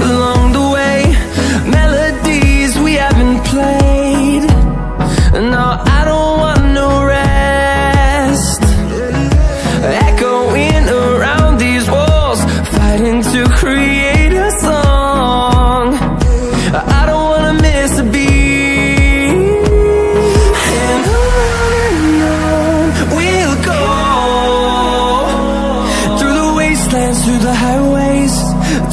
along the way. Melodies we haven't played. No, I don't want no rest. Echoing around these walls Fighting to create